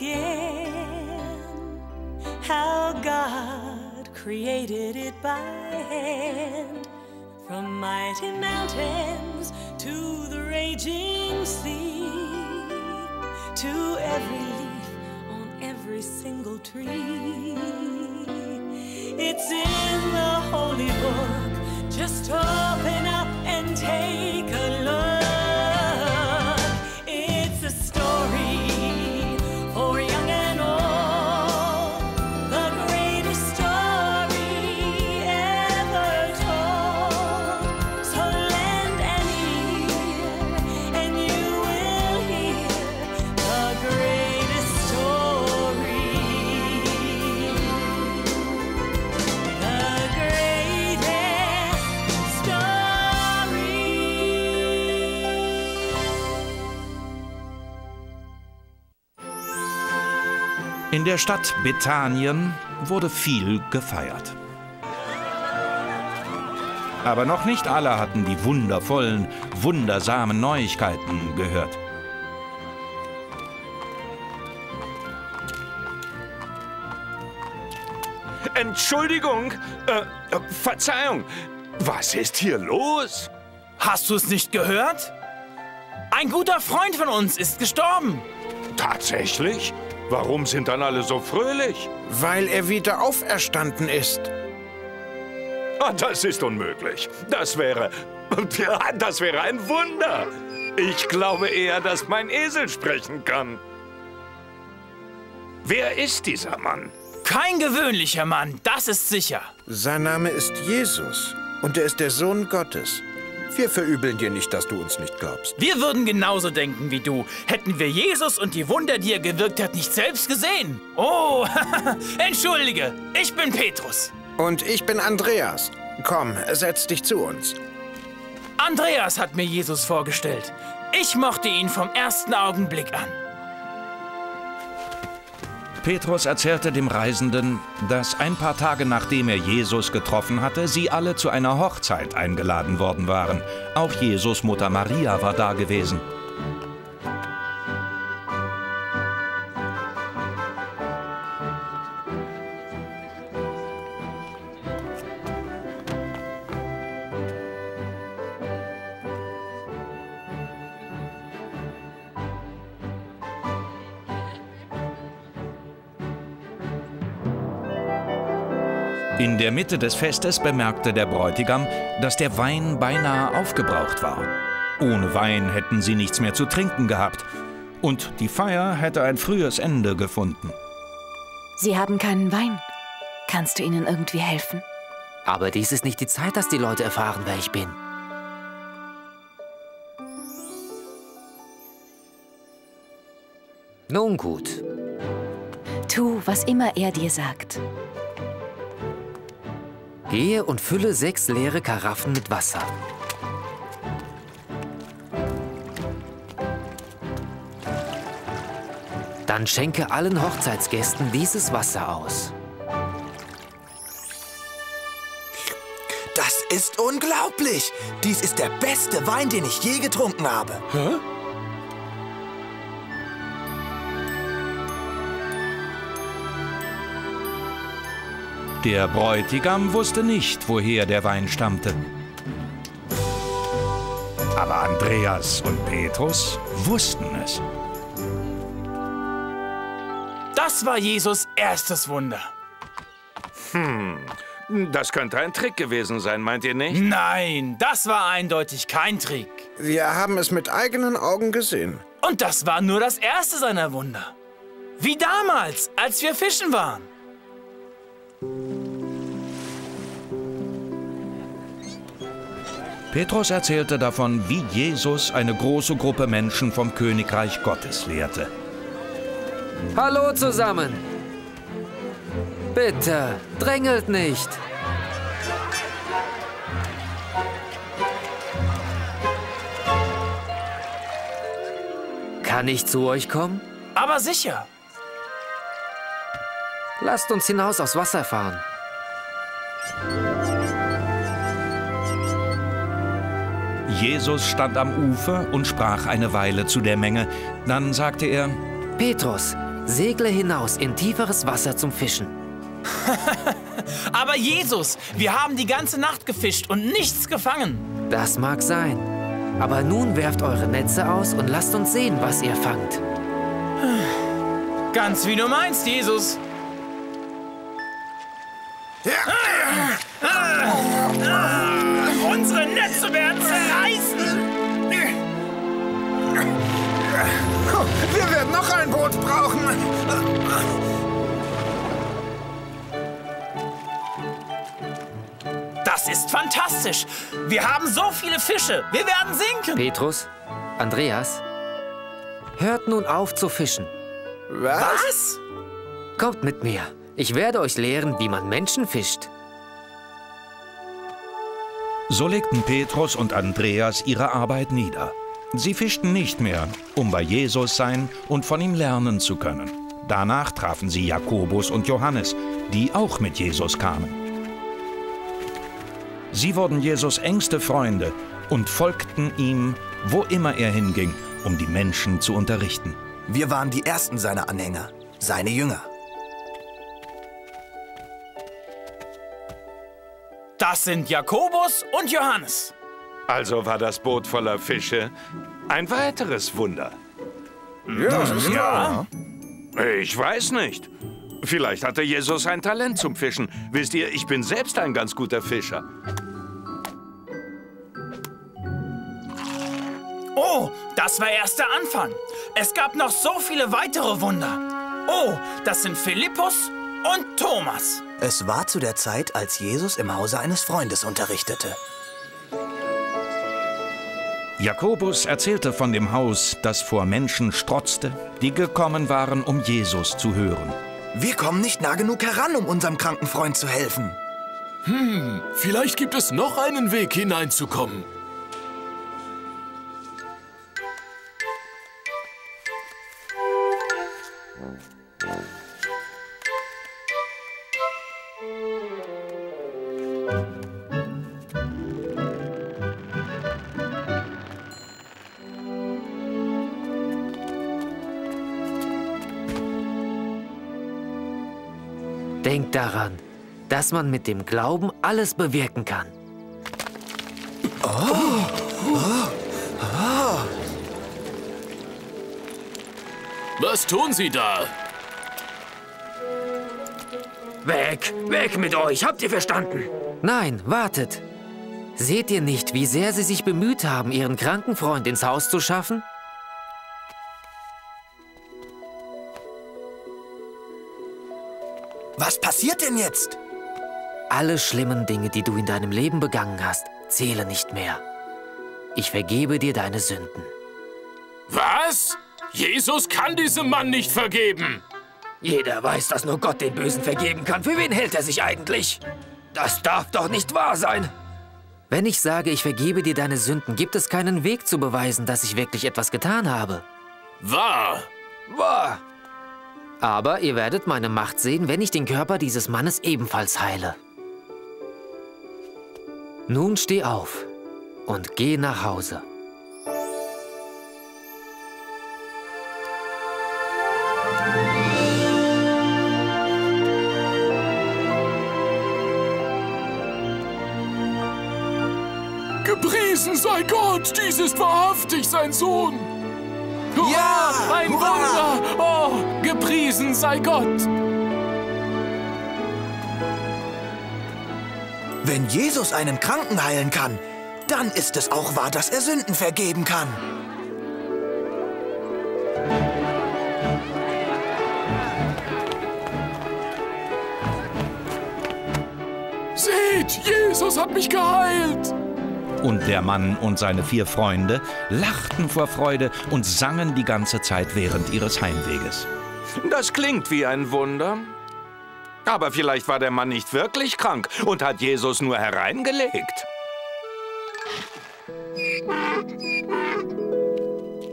began, how God created it by hand. From mighty mountains to the raging sea, to every leaf on every single tree. It's in the holy book. Just open up and take a look. In der Stadt Bethanien wurde viel gefeiert. Aber noch nicht alle hatten die wundervollen, wundersamen Neuigkeiten gehört. Entschuldigung, äh, äh, Verzeihung, was ist hier los? Hast du es nicht gehört? Ein guter Freund von uns ist gestorben. Tatsächlich? Warum sind dann alle so fröhlich? Weil er wieder auferstanden ist. Ah, das ist unmöglich. Das wäre. Ja, das wäre ein Wunder. Ich glaube eher, dass mein Esel sprechen kann. Wer ist dieser Mann? Kein gewöhnlicher Mann, das ist sicher. Sein Name ist Jesus und er ist der Sohn Gottes. Wir verübeln dir nicht, dass du uns nicht glaubst. Wir würden genauso denken wie du. Hätten wir Jesus und die Wunder, die er gewirkt hat, nicht selbst gesehen. Oh, entschuldige, ich bin Petrus. Und ich bin Andreas. Komm, setz dich zu uns. Andreas hat mir Jesus vorgestellt. Ich mochte ihn vom ersten Augenblick an. Petrus erzählte dem Reisenden, dass ein paar Tage nachdem er Jesus getroffen hatte, sie alle zu einer Hochzeit eingeladen worden waren. Auch Jesus Mutter Maria war da gewesen. In der Mitte des Festes bemerkte der Bräutigam, dass der Wein beinahe aufgebraucht war. Ohne Wein hätten sie nichts mehr zu trinken gehabt. Und die Feier hätte ein frühes Ende gefunden. Sie haben keinen Wein. Kannst du ihnen irgendwie helfen? Aber dies ist nicht die Zeit, dass die Leute erfahren, wer ich bin. Nun gut. Tu, was immer er dir sagt. Gehe und fülle sechs leere Karaffen mit Wasser. Dann schenke allen Hochzeitsgästen dieses Wasser aus. Das ist unglaublich. Dies ist der beste Wein, den ich je getrunken habe. Hä? Der Bräutigam wusste nicht, woher der Wein stammte. Aber Andreas und Petrus wussten es. Das war Jesus erstes Wunder. Das könnte ein Trick gewesen sein, meint ihr nicht? Nein, das war eindeutig kein Trick. Wir haben es mit eigenen Augen gesehen. Und das war nur das erste seiner Wunder. Wie damals, als wir fischen waren. Petrus erzählte davon, wie Jesus eine große Gruppe Menschen vom Königreich Gottes lehrte. Hallo zusammen. Bitte, drängelt nicht. Kann ich zu euch kommen? Aber sicher. Lasst uns hinaus aufs Wasser fahren. Jesus stand am Ufer und sprach eine Weile zu der Menge. Dann sagte er, Petrus, Segle hinaus in tieferes Wasser zum Fischen. Aber Jesus, wir haben die ganze Nacht gefischt und nichts gefangen. Das mag sein. Aber nun werft eure Netze aus und lasst uns sehen, was ihr fangt. Ganz wie du meinst, Jesus. Wir werden noch ein Boot brauchen. Das ist fantastisch. Wir haben so viele Fische. Wir werden sinken. Petrus, Andreas, hört nun auf zu fischen. Was? Kommt mit mir. Ich werde euch lehren, wie man Menschen fischt. So legten Petrus und Andreas ihre Arbeit nieder. Sie fischten nicht mehr, um bei Jesus sein und von ihm lernen zu können. Danach trafen sie Jakobus und Johannes, die auch mit Jesus kamen. Sie wurden Jesus engste Freunde und folgten ihm, wo immer er hinging, um die Menschen zu unterrichten. Wir waren die ersten seiner Anhänger, seine Jünger. Das sind Jakobus und Johannes. Also war das Boot voller Fische ein weiteres Wunder. Ja. Ich weiß nicht. Vielleicht hatte Jesus ein Talent zum Fischen. Wisst ihr, ich bin selbst ein ganz guter Fischer. Oh, das war erst der Anfang. Es gab noch so viele weitere Wunder. Oh, das sind Philippus und Thomas. Es war zu der Zeit, als Jesus im Hause eines Freundes unterrichtete. Jakobus erzählte von dem Haus, das vor Menschen strotzte, die gekommen waren, um Jesus zu hören. Wir kommen nicht nah genug heran, um unserem kranken Freund zu helfen. Vielleicht gibt es noch einen Weg hineinzukommen. Denkt daran, dass man mit dem Glauben alles bewirken kann. Was tun Sie da? Weg, weg mit euch, habt ihr verstanden? Nein, wartet. Seht ihr nicht, wie sehr sie sich bemüht haben, ihren kranken Freund ins Haus zu schaffen? Passiert denn jetzt? Alle schlimmen Dinge, die du in deinem Leben begangen hast, zählen nicht mehr. Ich vergebe dir deine Sünden. Was? Jesus kann diesem Mann nicht vergeben. Jeder weiß, dass nur Gott den Bösen vergeben kann. Für wen hält er sich eigentlich? Das darf doch nicht wahr sein. Wenn ich sage, ich vergebe dir deine Sünden, gibt es keinen Weg zu beweisen, dass ich wirklich etwas getan habe. Wahr. Wahr. Aber ihr werdet meine Macht sehen, wenn ich den Körper dieses Mannes ebenfalls heile. Nun steh auf und geh nach Hause. Gepriesen sei Gott, dies ist wahrhaftig sein Sohn. Hurra, Ja, ein! Wunder. Gepriesen sei Gott. Wenn Jesus einen Kranken heilen kann, dann ist es auch wahr, dass er Sünden vergeben kann. Seht, Jesus hat mich geheilt. Und der Mann und seine vier Freunde lachten vor Freude und sangen die ganze Zeit während ihres Heimweges. Das klingt wie ein Wunder. Aber vielleicht war der Mann nicht wirklich krank und hat Jesus nur hereingelegt.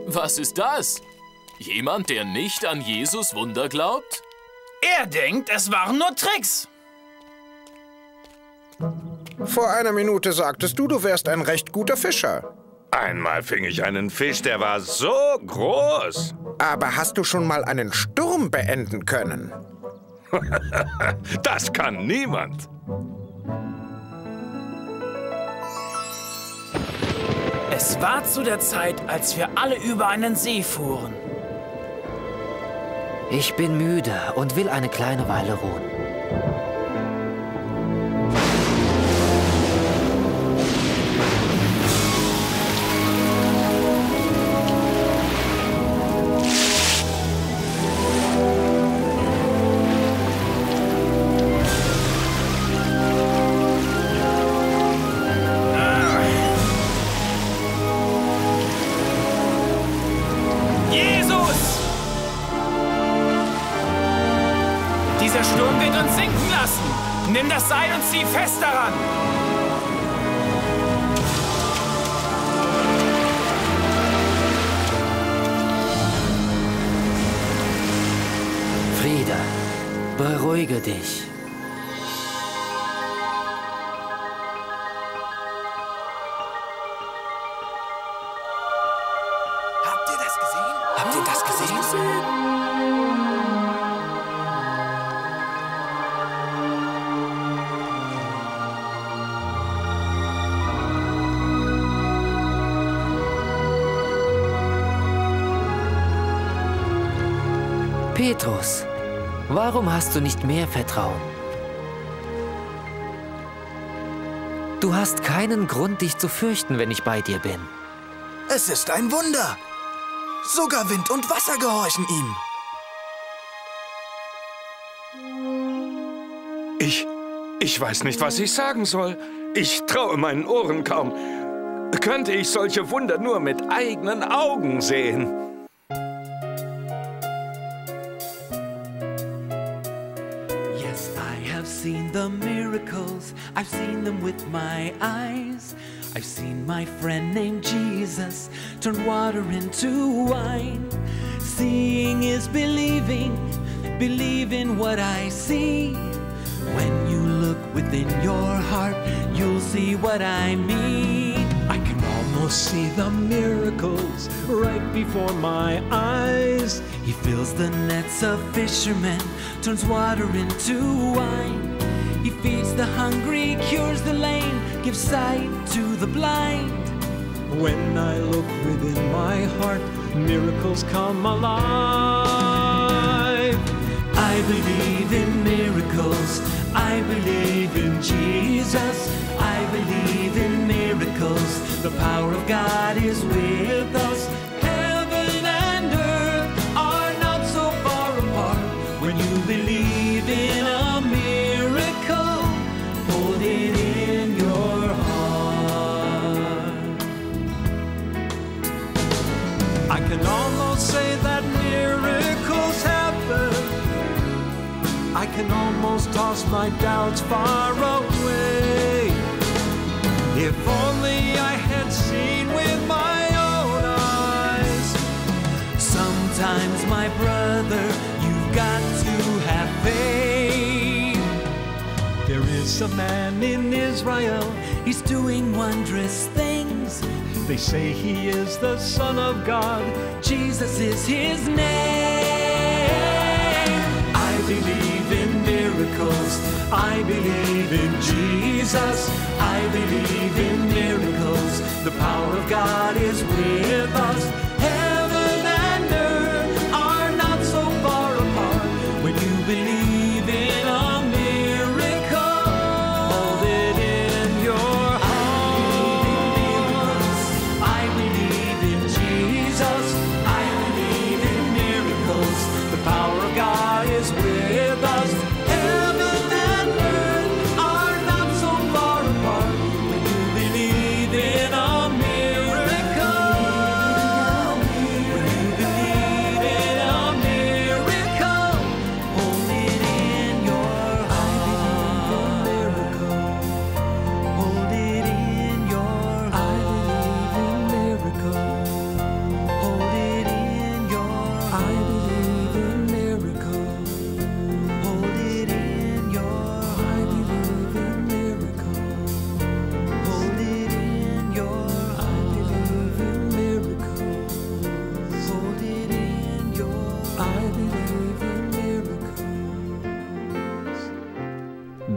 Was ist das? Jemand, der nicht an Jesus Wunder glaubt? Er denkt, es waren nur Tricks. Vor einer Minute sagtest du, du wärst ein recht guter Fischer. Einmal fing ich einen Fisch, der war so groß. Aber hast du schon mal einen Sturm beenden können. Das kann niemand. Es war zu der Zeit, als wir alle über einen See fuhren. Ich bin müde und will eine kleine Weile ruhen. Dich. Habt ihr das gesehen? Habt ihr das gesehen? Petrus, warum hast du nicht mehr Vertrauen? Du hast keinen Grund, dich zu fürchten, wenn ich bei dir bin. Es ist ein Wunder. Sogar Wind und Wasser gehorchen ihm. Ich. Ich weiß nicht, was ich sagen soll. Ich traue meinen Ohren kaum. Könnte ich solche Wunder nur mit eigenen Augen sehen? Seen the miracles. I've seen them with my eyes. I've seen my friend named Jesus turn water into wine. Seeing is believing, believe in what I see. When you look within your heart, you'll see what I mean. Almost see the miracles right before my eyes. He fills the nets of fishermen, turns water into wine. He feeds the hungry, cures the lame, gives sight to the blind. When I look within my heart, miracles come alive. I believe in miracles. I believe in Jesus. I believe miracles. The power of God is with us. Heaven and earth are not so far apart. When you believe in a miracle, hold it in your heart. I can almost say that miracles happen. I can almost toss my doubts far away. A man in Israel. He's doing wondrous things. They say he is the Son of God. Jesus is his name. I believe in miracles. I believe in Jesus. I believe in miracles. The power of God is with us.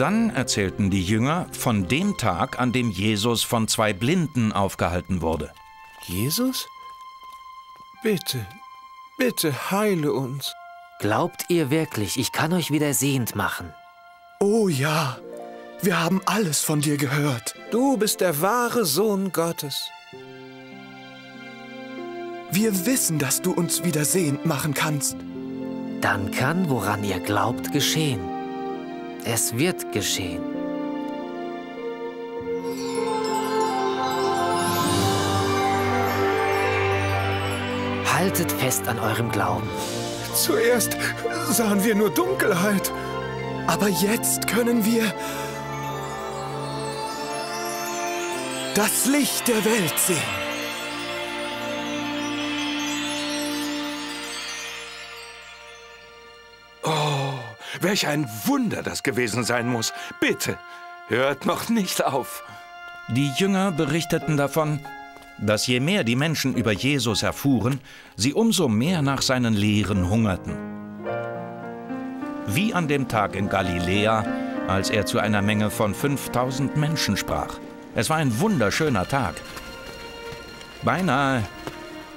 Dann erzählten die Jünger von dem Tag, an dem Jesus von zwei Blinden aufgehalten wurde. Jesus? Bitte, bitte heile uns. Glaubt ihr wirklich, ich kann euch wieder sehend machen? Oh ja, wir haben alles von dir gehört. Du bist der wahre Sohn Gottes. Wir wissen, dass du uns wieder sehend machen kannst. Dann kann, woran ihr glaubt, geschehen. Es wird geschehen. Haltet fest an eurem Glauben. Zuerst sahen wir nur Dunkelheit, aber jetzt können wir das Licht der Welt sehen. Welch ein Wunder das gewesen sein muss. Bitte, hört noch nicht auf. Die Jünger berichteten davon, dass je mehr die Menschen über Jesus erfuhren, sie umso mehr nach seinen Lehren hungerten. Wie an dem Tag in Galiläa, als er zu einer Menge von 5000 Menschen sprach. Es war ein wunderschöner Tag. Beinahe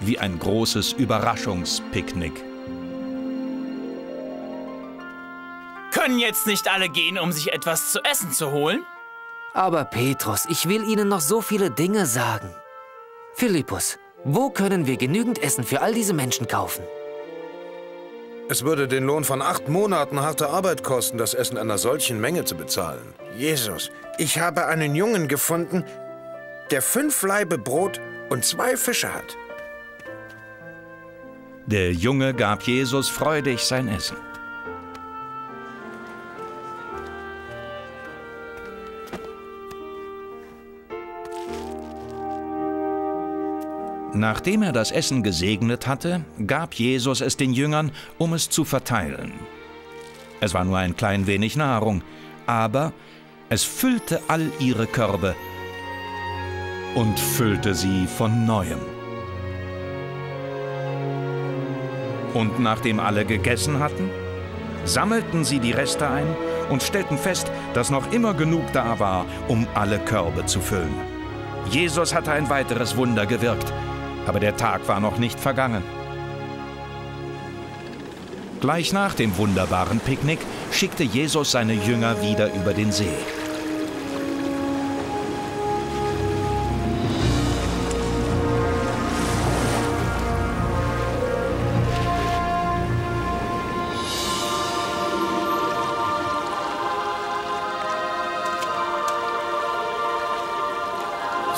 wie ein großes Überraschungspicknick. Können jetzt nicht alle gehen, um sich etwas zu essen zu holen? Aber Petrus, ich will Ihnen noch so viele Dinge sagen. Philippus, wo können wir genügend Essen für all diese Menschen kaufen? Es würde den Lohn von acht Monaten harter Arbeit kosten, das Essen einer solchen Menge zu bezahlen. Jesus, ich habe einen Jungen gefunden, der fünf Laibe Brot und zwei Fische hat. Der Junge gab Jesus freudig sein Essen. Nachdem er das Essen gesegnet hatte, gab Jesus es den Jüngern, um es zu verteilen. Es war nur ein klein wenig Nahrung, aber es füllte all ihre Körbe und füllte sie von neuem. Und nachdem alle gegessen hatten, sammelten sie die Reste ein und stellten fest, dass noch immer genug da war, um alle Körbe zu füllen. Jesus hatte ein weiteres Wunder gewirkt, aber der Tag war noch nicht vergangen. Gleich nach dem wunderbaren Picknick schickte Jesus seine Jünger wieder über den See.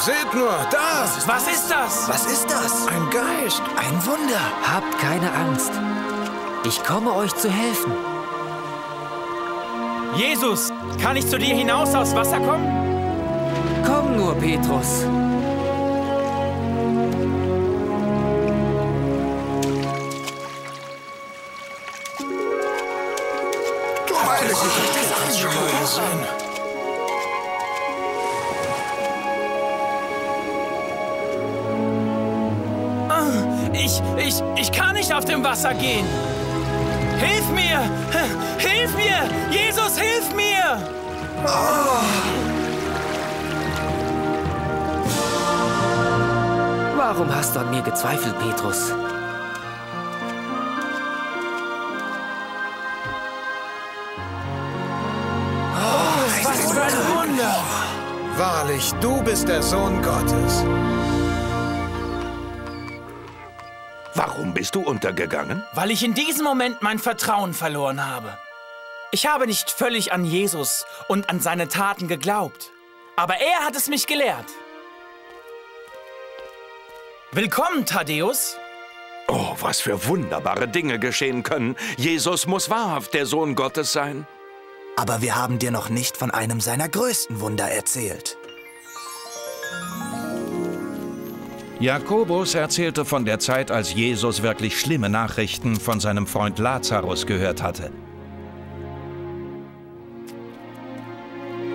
Seht nur, da! Was ist das? Was ist das? Ein Geist! Ein Wunder. Habt keine Angst. Ich komme euch zu helfen. Jesus, kann ich zu dir hinaus aufs Wasser kommen? Komm nur, Petrus. Dem Wasser gehen. Hilf mir! Hilf mir! Jesus, hilf mir! Warum hast du an mir gezweifelt, Petrus? Was für ein Wunder! Wahrlich, du bist der Sohn Gottes. Bist du untergegangen? Weil ich in diesem Moment mein Vertrauen verloren habe. Ich habe nicht völlig an Jesus und an seine Taten geglaubt. Aber er hat es mich gelehrt. Willkommen, Thaddäus. Oh, was für wunderbare Dinge geschehen können. Jesus muss wahrhaft der Sohn Gottes sein. Aber wir haben dir noch nicht von einem seiner größten Wunder erzählt. Jakobus erzählte von der Zeit, als Jesus wirklich schlimme Nachrichten von seinem Freund Lazarus gehört hatte.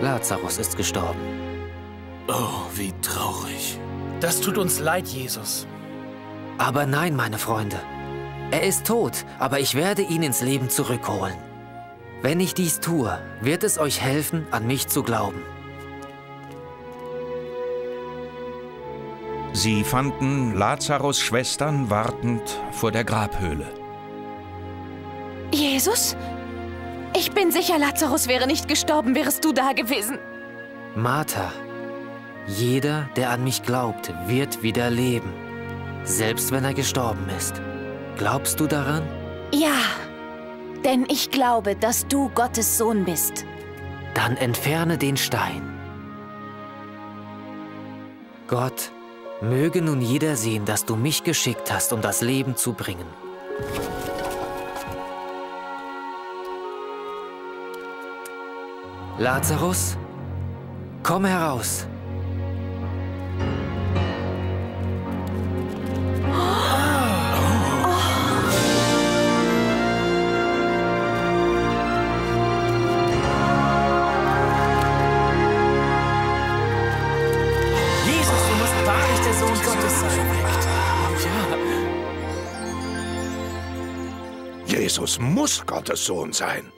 Lazarus ist gestorben. Oh, wie traurig. Das tut uns leid, Jesus. Aber nein, meine Freunde. Er ist tot, aber ich werde ihn ins Leben zurückholen. Wenn ich dies tue, wird es euch helfen, an mich zu glauben. Sie fanden Lazarus Schwestern wartend vor der Grabhöhle. Jesus? Ich bin sicher, Lazarus wäre nicht gestorben, wärest du da gewesen. Martha, jeder, der an mich glaubt, wird wieder leben. Selbst wenn er gestorben ist. Glaubst du daran? Ja, denn ich glaube, dass du Gottes Sohn bist. Dann entferne den Stein. Gott, möge nun jeder sehen, dass du mich geschickt hast, um das Leben zu bringen. Lazarus, komm heraus. Jesus muss Gottes Sohn sein.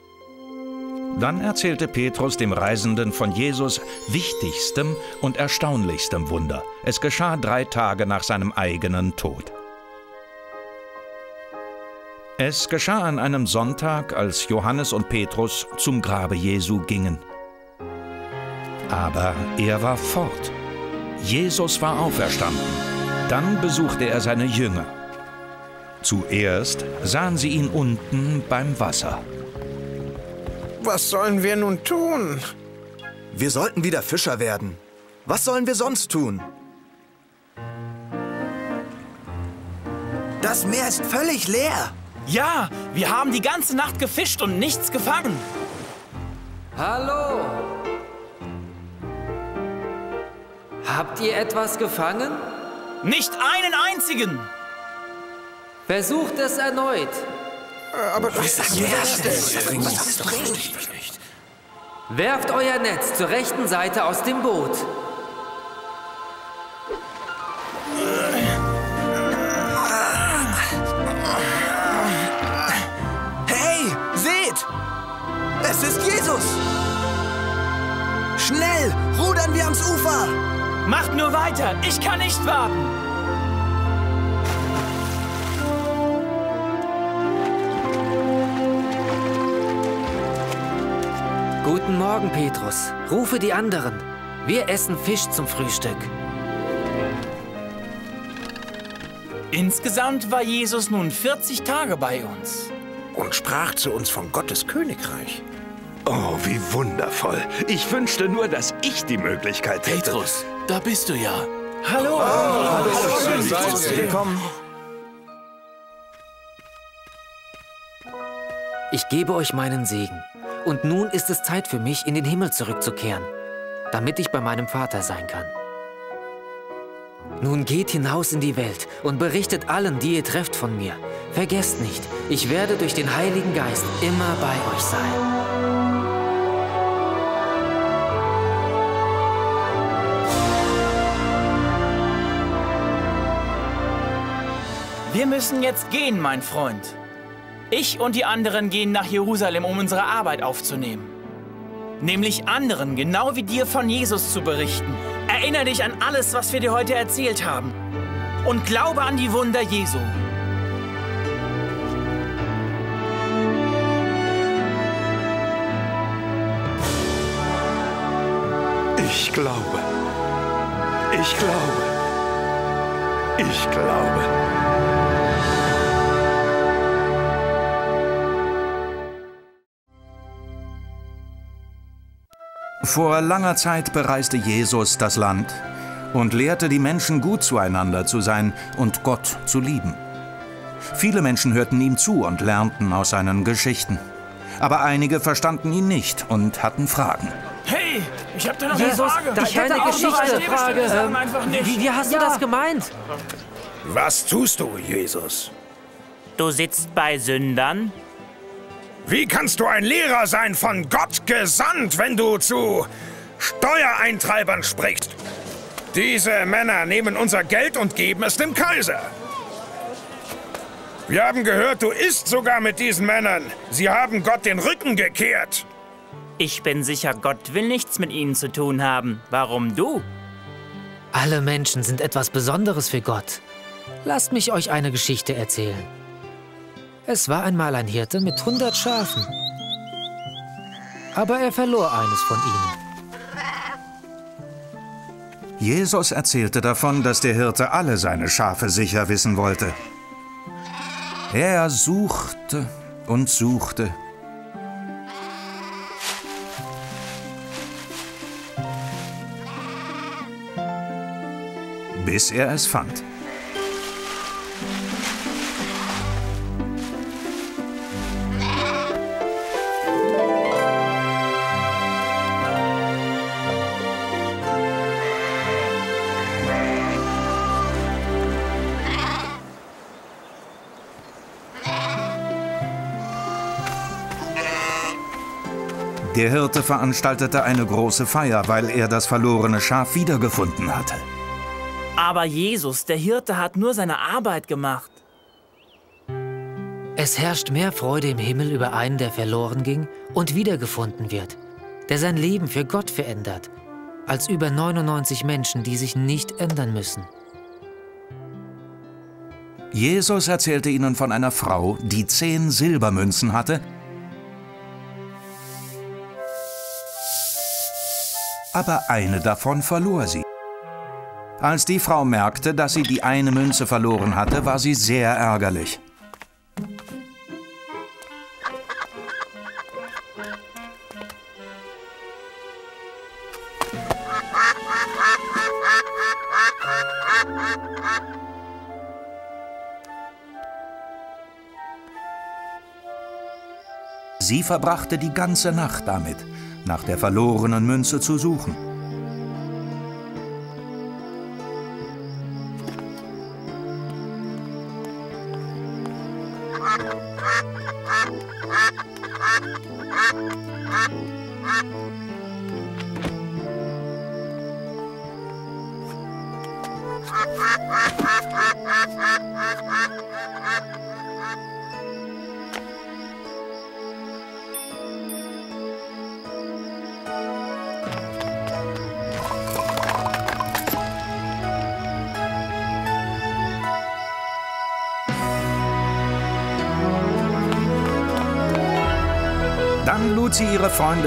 Dann erzählte Petrus dem Reisenden von Jesus wichtigstem und erstaunlichstem Wunder. Es geschah drei Tage nach seinem eigenen Tod. Es geschah an einem Sonntag, als Johannes und Petrus zum Grabe Jesu gingen. Aber er war fort. Jesus war auferstanden. Dann besuchte er seine Jünger. Zuerst sahen sie ihn unten beim Wasser. Was sollen wir nun tun? Wir sollten wieder Fischer werden. Was sollen wir sonst tun? Das Meer ist völlig leer. Ja, wir haben die ganze Nacht gefischt und nichts gefangen. Hallo! Habt ihr etwas gefangen? Nicht einen einzigen! Versucht es erneut. Aber was sagt ihr Werft euer Netz zur rechten Seite aus dem Boot. Hey, seht! Es ist Jesus! Schnell, rudern wir ans Ufer! Macht nur weiter, ich kann nicht warten. Guten Morgen, Petrus. Rufe die anderen. Wir essen Fisch zum Frühstück. Insgesamt war Jesus nun 40 Tage bei uns. Und sprach zu uns von Gottes Königreich. Oh, wie wundervoll. Ich wünschte nur, dass ich die Möglichkeit hätte. Petrus, da bist du ja. Hallo! Willkommen. Ich gebe euch meinen Segen. Und nun ist es Zeit für mich, in den Himmel zurückzukehren, damit ich bei meinem Vater sein kann. Nun geht hinaus in die Welt und berichtet allen, die ihr trefft, von mir. Vergesst nicht, ich werde durch den Heiligen Geist immer bei euch sein. Wir müssen jetzt gehen, mein Freund. Ich und die anderen gehen nach Jerusalem, um unsere Arbeit aufzunehmen. Nämlich anderen, genau wie dir, von Jesus zu berichten. Erinnere dich an alles, was wir dir heute erzählt haben. Und glaube an die Wunder Jesu. Ich glaube. Ich glaube. Ich glaube. Vor langer Zeit bereiste Jesus das Land und lehrte die Menschen gut zueinander zu sein und Gott zu lieben. Viele Menschen hörten ihm zu und lernten aus seinen Geschichten. Aber einige verstanden ihn nicht und hatten Fragen. Hey, ich hab da noch Jesus, eine Frage. da ich hätte eine Geschichte. eine Frage. Ähm. Wie, wie hast du das gemeint? Was tust du, Jesus? Du sitzt bei Sündern? Wie kannst du ein Lehrer sein von Gott gesandt, wenn du zu Steuereintreibern sprichst? Diese Männer nehmen unser Geld und geben es dem Kaiser. Wir haben gehört, du isst sogar mit diesen Männern. Sie haben Gott den Rücken gekehrt. Ich bin sicher, Gott will nichts mit ihnen zu tun haben. Warum du? Alle Menschen sind etwas Besonderes für Gott. Lasst mich euch eine Geschichte erzählen. Es war einmal ein Hirte mit 100 Schafen. Aber er verlor eines von ihnen. Jesus erzählte davon, dass der Hirte alle seine Schafe sicher wissen wollte. Er suchte und suchte. Bis er es fand. Der Hirte veranstaltete eine große Feier, weil er das verlorene Schaf wiedergefunden hatte. Aber Jesus, der Hirte, hat nur seine Arbeit gemacht. Es herrscht mehr Freude im Himmel über einen, der verloren ging und wiedergefunden wird, der sein Leben für Gott verändert, als über 99 Menschen, die sich nicht ändern müssen. Jesus erzählte ihnen von einer Frau, die zehn Silbermünzen hatte, aber eine davon verlor sie. Als die Frau merkte, dass sie die eine Münze verloren hatte, war sie sehr ärgerlich. Sie verbrachte die ganze Nacht damit, nach der verlorenen Münze zu suchen.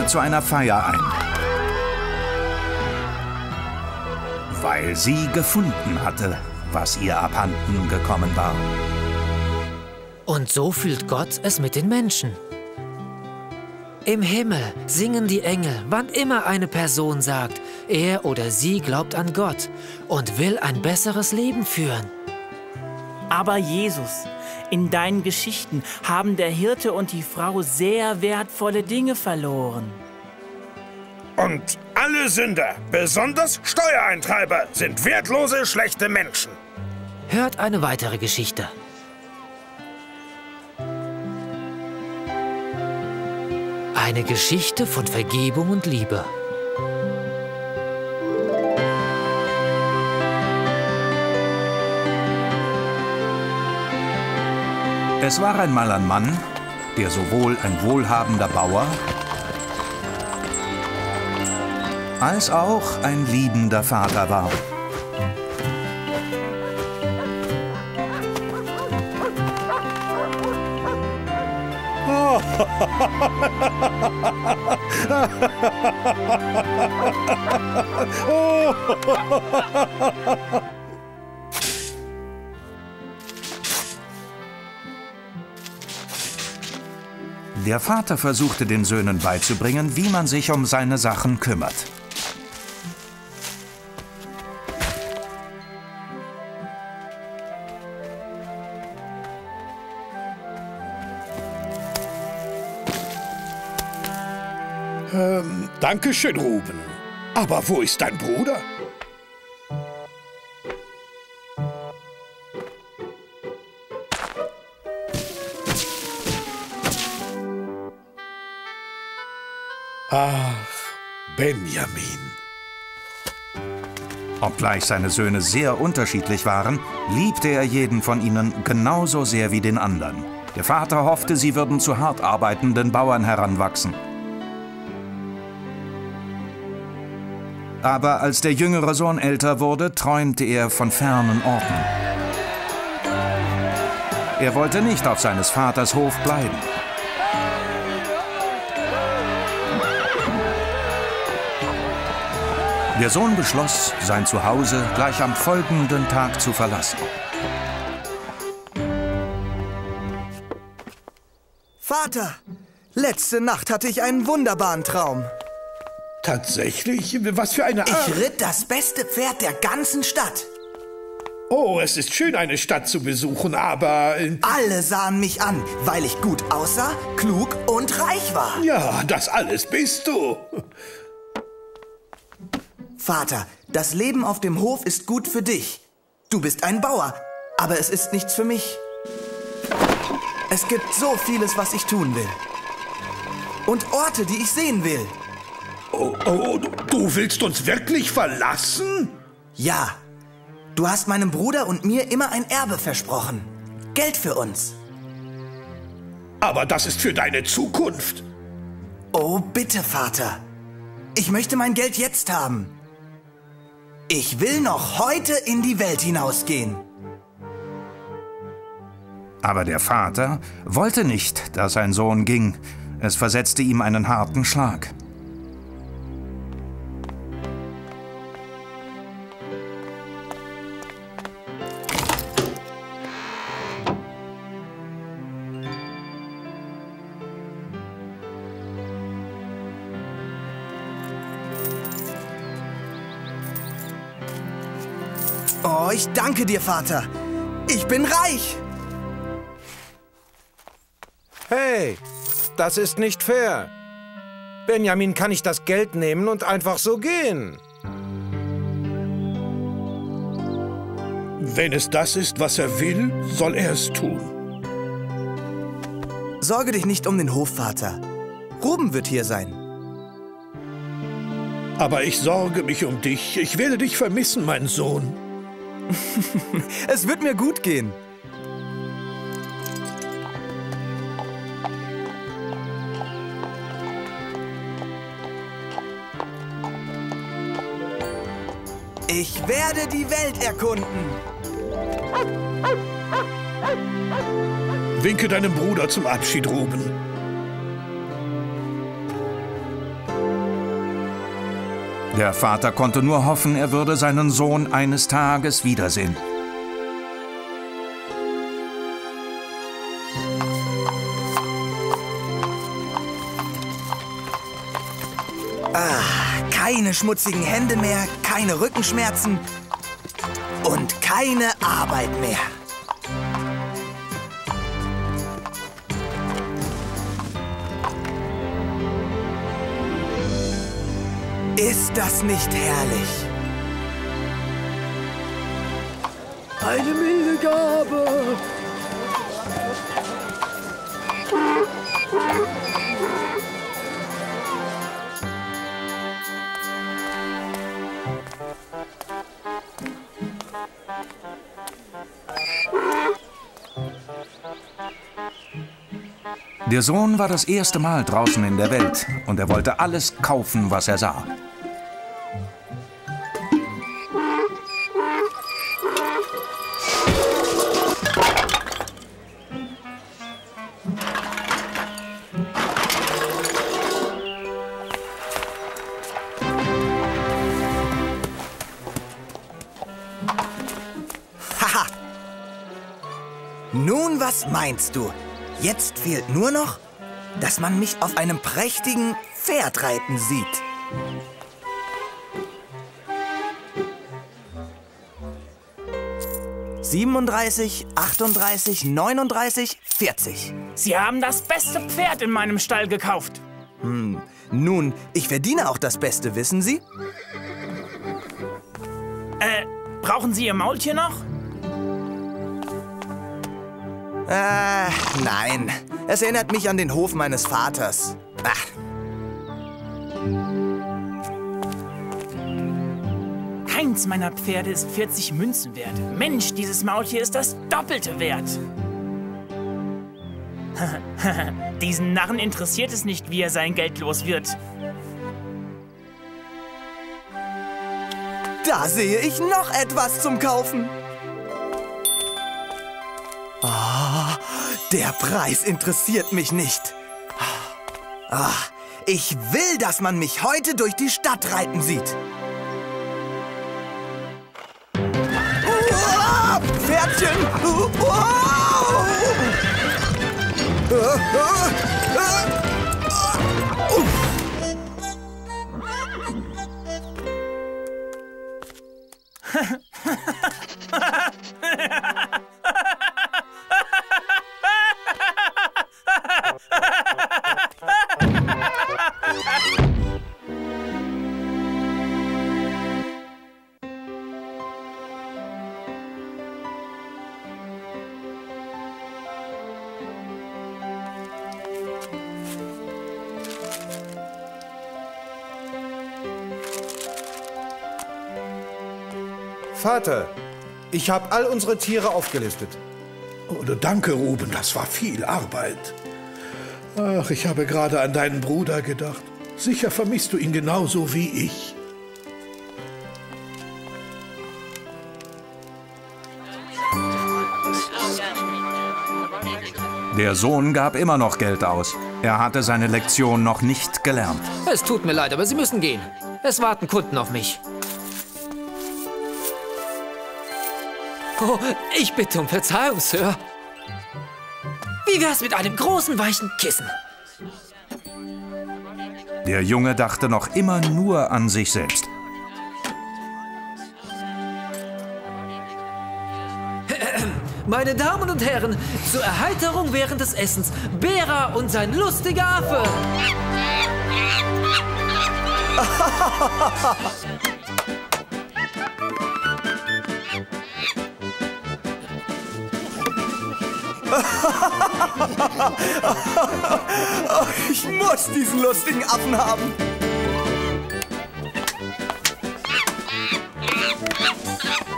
Zu einer Feier ein. Weil sie gefunden hatte, was ihr abhanden gekommen war. Und so fühlt Gott es mit den Menschen. Im Himmel singen die Engel, wann immer eine Person sagt, er oder sie glaubt an Gott und will ein besseres Leben führen. Aber Jesus, in deinen Geschichten haben der Hirte und die Frau sehr wertvolle Dinge verloren. Und alle Sünder, besonders Steuereintreiber, sind wertlose, schlechte Menschen. Hört eine weitere Geschichte. Eine Geschichte von Vergebung und Liebe. Es war einmal ein Mann, der sowohl ein wohlhabender Bauer als auch ein liebender Vater war. Der Vater versuchte den Söhnen beizubringen, wie man sich um seine Sachen kümmert. Ähm, danke schön, Ruben. Aber wo ist dein Bruder? Benjamin. Obgleich seine Söhne sehr unterschiedlich waren, liebte er jeden von ihnen genauso sehr wie den anderen. Der Vater hoffte, sie würden zu hart arbeitenden Bauern heranwachsen. Aber als der jüngere Sohn älter wurde, träumte er von fernen Orten. Er wollte nicht auf seines Vaters Hof bleiben. Der Sohn beschloss, sein Zuhause gleich am folgenden Tag zu verlassen. Vater, letzte Nacht hatte ich einen wunderbaren Traum. Tatsächlich? Was für eine Art? Ich ritt das beste Pferd der ganzen Stadt. Oh, es ist schön, eine Stadt zu besuchen, aber... äh, Alle sahen mich an, weil ich gut aussah, klug und reich war. Ja, das alles bist du. Vater, das Leben auf dem Hof ist gut für dich. Du bist ein Bauer, aber es ist nichts für mich. Es gibt so vieles, was ich tun will. Und Orte, die ich sehen will. Oh, oh, du willst uns wirklich verlassen? Ja. Du hast meinem Bruder und mir immer ein Erbe versprochen. Geld für uns. Aber das ist für deine Zukunft. Oh, bitte, Vater. Ich möchte mein Geld jetzt haben. Ich will noch heute in die Welt hinausgehen. Aber der Vater wollte nicht, dass sein Sohn ging. Es versetzte ihm einen harten Schlag. Danke dir, Vater. Ich bin reich. Hey, das ist nicht fair. Benjamin kann nicht das Geld nehmen und einfach so gehen. Wenn es das ist, was er will, soll er es tun. Sorge dich nicht um den Hof, Vater. Ruben wird hier sein. Aber ich sorge mich um dich. Ich werde dich vermissen, mein Sohn. Es wird mir gut gehen. Ich werde die Welt erkunden. Winke deinem Bruder zum Abschied, Ruben. Der Vater konnte nur hoffen, er würde seinen Sohn eines Tages wiedersehen. Ah, keine schmutzigen Hände mehr, keine Rückenschmerzen und keine Arbeit mehr. Ist das nicht herrlich? Eine milde Gabe. Der Sohn war das erste Mal draußen in der Welt und er wollte alles kaufen, was er sah. Meinst du? Jetzt fehlt nur noch, dass man mich auf einem prächtigen Pferd reiten sieht. Siebenunddreißig, achtunddreißig, neununddreißig, vierzig. Sie haben das beste Pferd in meinem Stall gekauft. Hm, nun, ich verdiene auch das Beste, wissen Sie? Äh, brauchen Sie Ihr Maultier noch? Äh, nein. Es erinnert mich an den Hof meines Vaters. Ach, Keins meiner Pferde ist 40 Münzen wert. Mensch, dieses Maultier ist das Doppelte wert. Diesen Narren interessiert es nicht, wie er sein Geld los wird. Da sehe ich noch etwas zum Kaufen. Der Preis interessiert mich nicht. Ah, ich will, dass man mich heute durch die Stadt reiten sieht. Uah, Pferdchen! Uah! Vater, ich habe all unsere Tiere aufgelistet. Oh, danke, Ruben, das war viel Arbeit. Ach, ich habe gerade an deinen Bruder gedacht. Sicher vermisst du ihn genauso wie ich. Der Sohn gab immer noch Geld aus. Er hatte seine Lektion noch nicht gelernt. Es tut mir leid, aber Sie müssen gehen. Es warten Kunden auf mich. Oh, ich bitte um Verzeihung, Sir. Wie wär's mit einem großen, weichen Kissen? Der Junge dachte noch immer nur an sich selbst. Meine Damen und Herren, zur Erheiterung während des Essens, Bera und sein lustiger Affe. ich muss diesen lustigen Affen haben.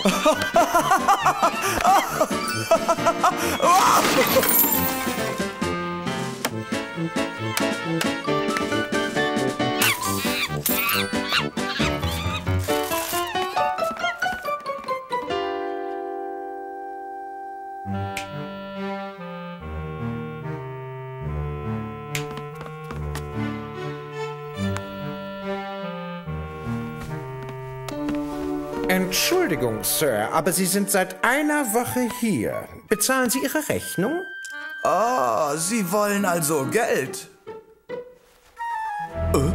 Entschuldigung, Sir, aber Sie sind seit einer Woche hier. Bezahlen Sie Ihre Rechnung? Ah, Sie wollen also Geld. Äh?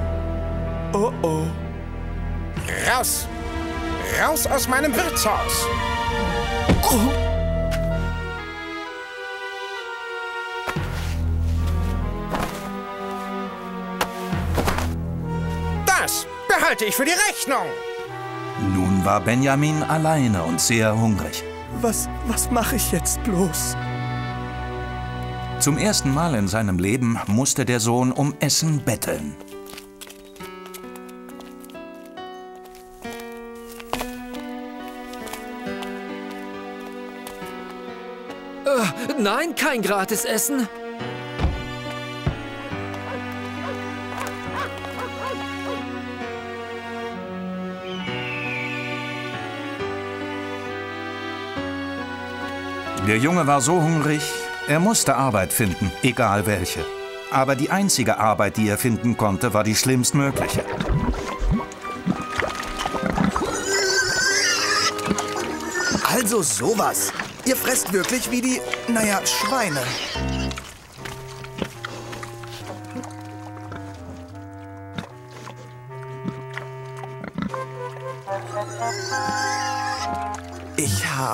Oh oh. Raus! Raus aus meinem Wirtshaus! Oh. Das behalte ich für die Rechnung! War Benjamin alleine und sehr hungrig. Was, was mache ich jetzt bloß? Zum ersten Mal in seinem Leben musste der Sohn um Essen betteln. Äh, nein, kein Gratisessen. Der Junge war so hungrig, er musste Arbeit finden, egal welche. Aber die einzige Arbeit, die er finden konnte, war die schlimmstmögliche. Also sowas. Ihr fresst wirklich wie die, naja, Schweine.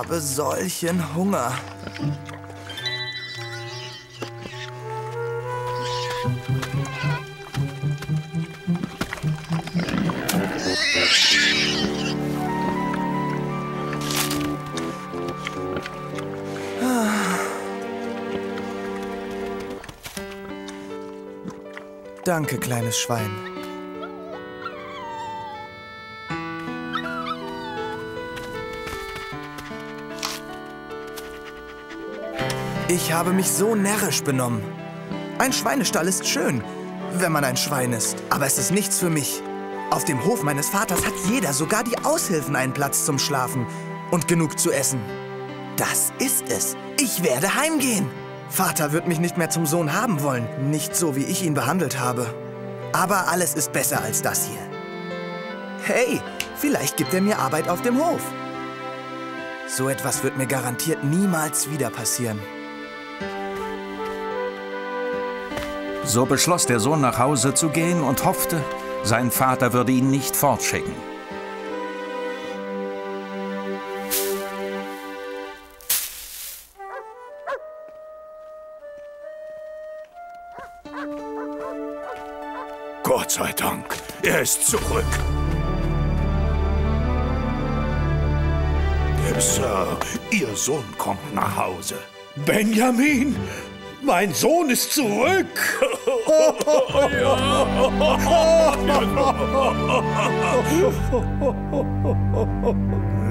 Habe solchen Hunger. Danke, kleines Schwein. Ich habe mich so närrisch benommen. Ein Schweinestall ist schön, wenn man ein Schwein ist. Aber es ist nichts für mich. Auf dem Hof meines Vaters hat jeder, sogar die Aushilfen, einen Platz zum Schlafen und genug zu essen. Das ist es. Ich werde heimgehen. Vater wird mich nicht mehr zum Sohn haben wollen. Nicht so, wie ich ihn behandelt habe. Aber alles ist besser als das hier. Hey, vielleicht gibt er mir Arbeit auf dem Hof. So etwas wird mir garantiert niemals wieder passieren. So beschloss der Sohn nach Hause zu gehen und hoffte, sein Vater würde ihn nicht fortschicken. Gott sei Dank, er ist zurück. Sir, Ihr Sohn kommt nach Hause. Benjamin, mein Sohn ist zurück.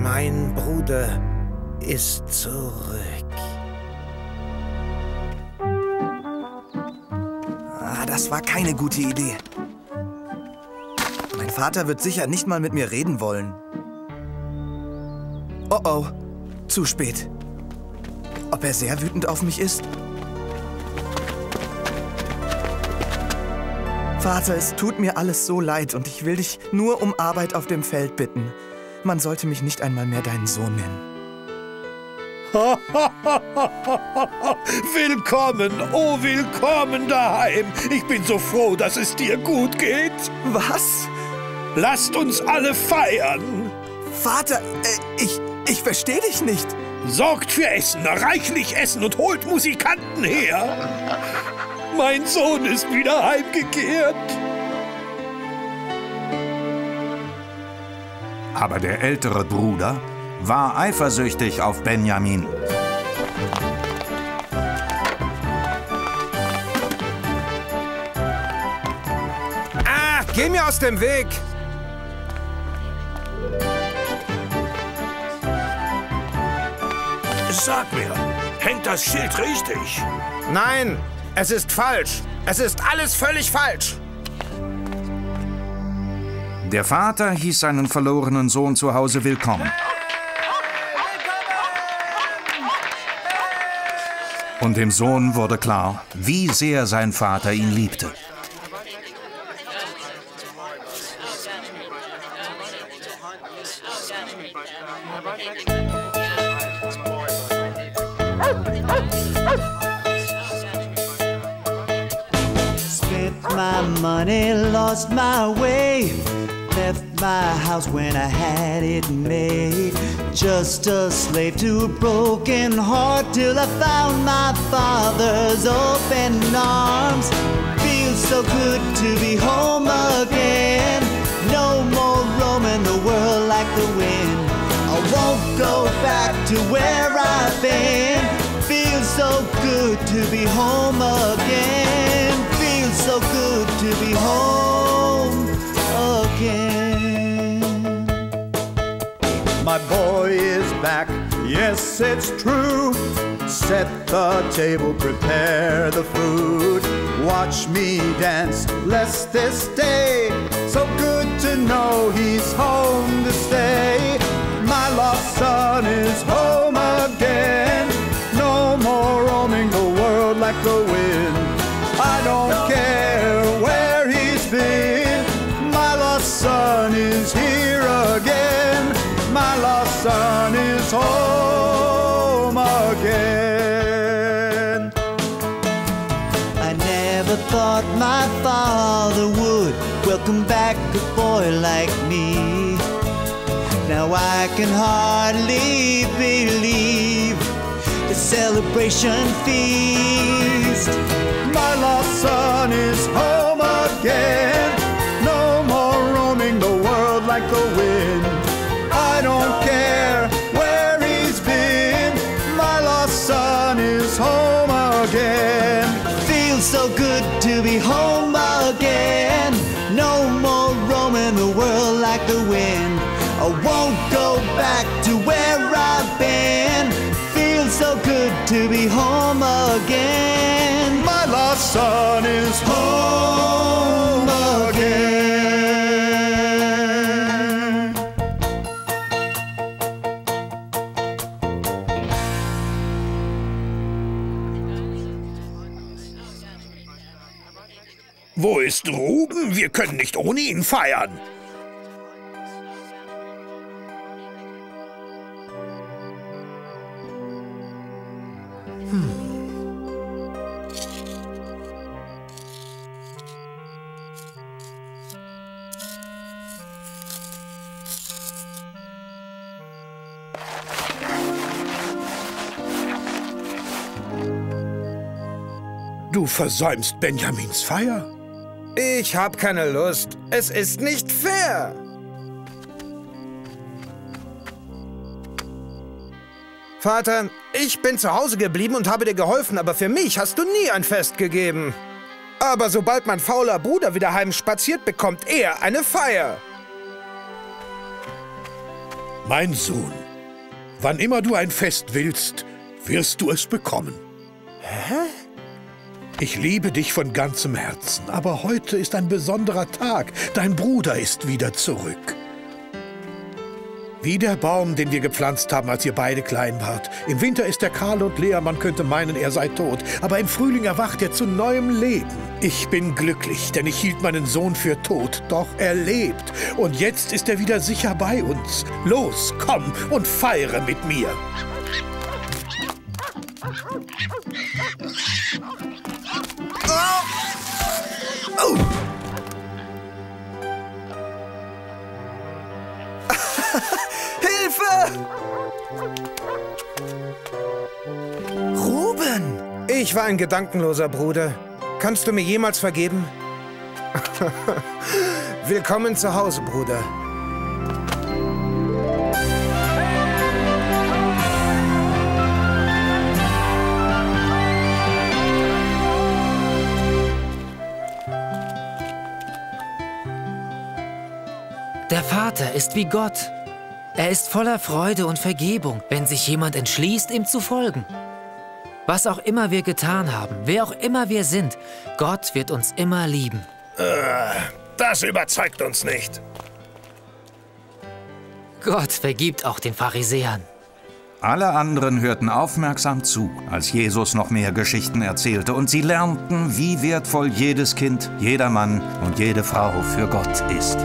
Mein Bruder ist zurück. Ah, das war keine gute Idee. Mein Vater wird sicher nicht mal mit mir reden wollen. Oh oh, zu spät. Ob er sehr wütend auf mich ist? Vater, es tut mir alles so leid und ich will dich nur um Arbeit auf dem Feld bitten. Man sollte mich nicht einmal mehr deinen Sohn nennen. willkommen, oh willkommen daheim. Ich bin so froh, dass es dir gut geht. Was? Lasst uns alle feiern. Vater, äh, ich, ich verstehe dich nicht. Sorgt für Essen, reichlich Essen und holt Musikanten her. Mein Sohn ist wieder heimgekehrt. Aber der ältere Bruder war eifersüchtig auf Benjamin. Ah, geh mir aus dem Weg! Sag mir, hängt das Schild richtig? Nein, es ist falsch. Es ist alles völlig falsch. Der Vater hieß seinen verlorenen Sohn zu Hause willkommen. Und dem Sohn wurde klar, wie sehr sein Vater ihn liebte. Lost my way. Left my house when I had it made. Just a slave to a broken heart till I found my father's open arms. Feels so good to be home again. No more roaming the world like the wind. I won't go back to where I've been. Feels so good to be home again. Feels so good to be home again. My boy is back, yes, it's true. Set the table, prepare the food. Watch me dance, bless this day. So good to know he's home to stay. My lost son is home welcome back a boy like me. Now I can hardly believe the celebration feast. My lost son is home again. To be home again. My lost son is home again. Wo ist Ruben? Wir können nicht ohne ihn feiern. Versäumst Benjamins Feier. Ich hab keine Lust. Es ist nicht fair. Vater, ich bin zu Hause geblieben und habe dir geholfen, aber für mich hast du nie ein Fest gegeben. Aber sobald mein fauler Bruder wieder heim spaziert, bekommt er eine Feier. Mein Sohn, wann immer du ein Fest willst, wirst du es bekommen. Hä? Ich liebe dich von ganzem Herzen, aber heute ist ein besonderer Tag. Dein Bruder ist wieder zurück. Wie der Baum, den wir gepflanzt haben, als ihr beide klein wart. Im Winter ist er kahl und leer, man könnte meinen, er sei tot. Aber im Frühling erwacht er zu neuem Leben. Ich bin glücklich, denn ich hielt meinen Sohn für tot, doch er lebt. Und jetzt ist er wieder sicher bei uns. Los, komm und feiere mit mir. Oh! Hilfe! Ruben! Ich war ein gedankenloser Bruder. Kannst du mir jemals vergeben? Willkommen zu Hause, Bruder. Der Vater ist wie Gott. Er ist voller Freude und Vergebung, wenn sich jemand entschließt, ihm zu folgen. Was auch immer wir getan haben, wer auch immer wir sind, Gott wird uns immer lieben. Äh, das überzeugt uns nicht. Gott vergibt auch den Pharisäern. Alle anderen hörten aufmerksam zu, als Jesus noch mehr Geschichten erzählte, und sie lernten, wie wertvoll jedes Kind, jeder Mann und jede Frau für Gott ist.